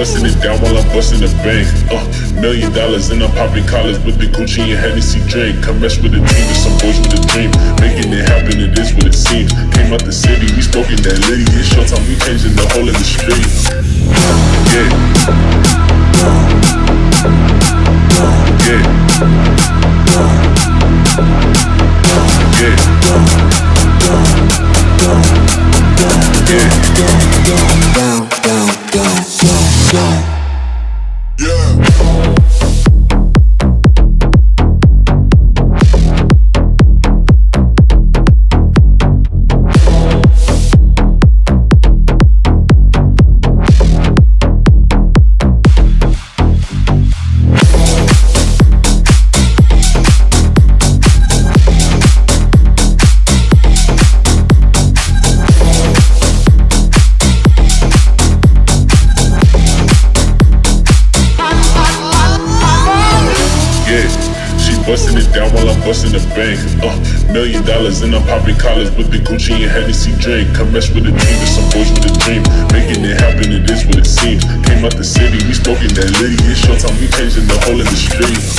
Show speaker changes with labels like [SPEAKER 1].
[SPEAKER 1] busting it down while I'm busting the bank. Uh, million dollars and I'm popping collars with the Gucci and Hennessy drink. Come mess with the team, there's some boys with a dream. Making it happen, it is what it seems. Came out the city, we spoke in that litty. It's showtime, we changing the whole industry. Yeah. down, down while I'm busting the bank. Uh, million dollars in a popping collars with the Gucci and Hennessy drink. Come mess with a dream, there's some boys with a dream. Making it happen, it is what it seems. Came out the city, we smoking that litty. It's time we changing the whole industry.